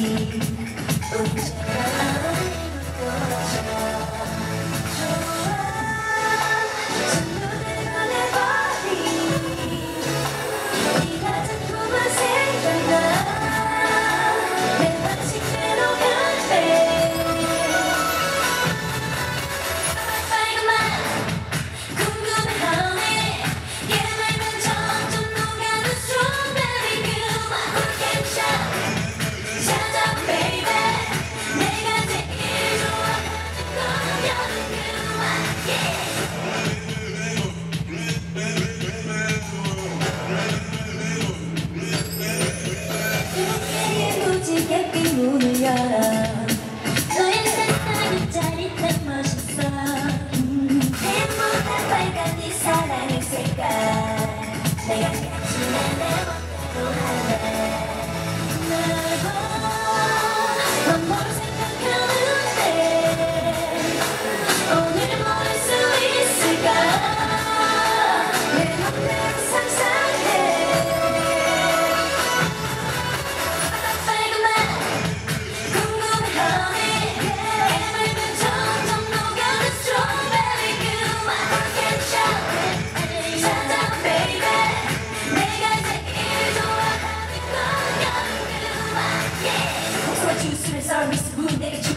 You. Thank you. first move that